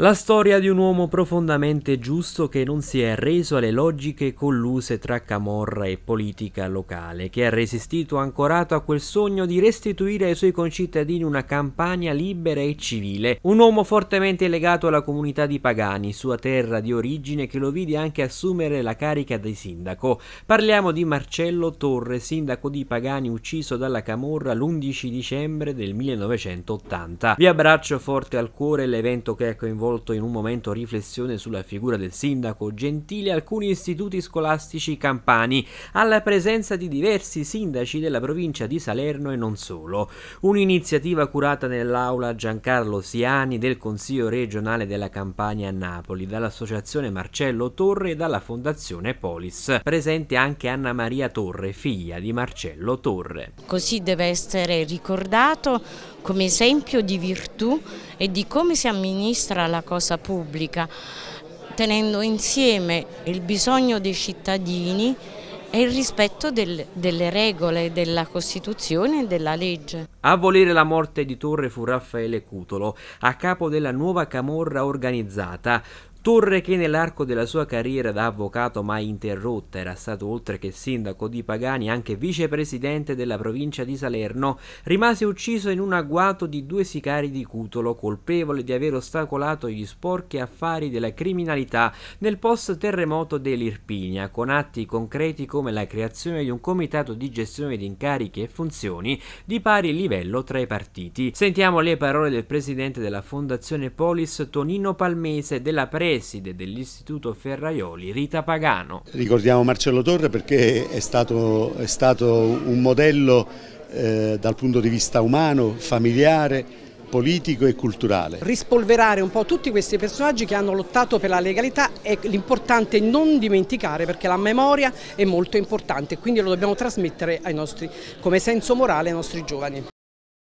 La storia di un uomo profondamente giusto che non si è arreso alle logiche colluse tra camorra e politica locale, che ha resistito ancorato a quel sogno di restituire ai suoi concittadini una campagna libera e civile. Un uomo fortemente legato alla comunità di Pagani, sua terra di origine, che lo vide anche assumere la carica di sindaco. Parliamo di Marcello Torre, sindaco di Pagani ucciso dalla camorra l'11 dicembre del 1980. Vi abbraccio forte al cuore l'evento che ha coinvolto coinvolto in un momento riflessione sulla figura del sindaco gentile alcuni istituti scolastici campani, alla presenza di diversi sindaci della provincia di Salerno e non solo. Un'iniziativa curata nell'aula Giancarlo Siani del Consiglio regionale della Campania a Napoli, dall'associazione Marcello Torre e dalla fondazione Polis. Presente anche Anna Maria Torre, figlia di Marcello Torre. Così deve essere ricordato come esempio di virtù e di come si amministra la cosa pubblica, tenendo insieme il bisogno dei cittadini e il rispetto del, delle regole della Costituzione e della legge. A volere la morte di Torre fu Raffaele Cutolo, a capo della nuova camorra organizzata, Torre che nell'arco della sua carriera da avvocato mai interrotta era stato oltre che sindaco di Pagani anche vicepresidente della provincia di Salerno, rimase ucciso in un agguato di due sicari di Cutolo, colpevole di aver ostacolato gli sporchi affari della criminalità nel post terremoto dell'Irpinia, con atti concreti come la creazione di un comitato di gestione di incarichi e funzioni di pari livello tra i partiti. Sentiamo le parole del presidente della Fondazione Polis Tonino Palmese della Pre preside dell'Istituto Ferraioli, Rita Pagano. Ricordiamo Marcello Torre perché è stato, è stato un modello eh, dal punto di vista umano, familiare, politico e culturale. Rispolverare un po' tutti questi personaggi che hanno lottato per la legalità è l'importante non dimenticare perché la memoria è molto importante quindi lo dobbiamo trasmettere ai nostri, come senso morale ai nostri giovani.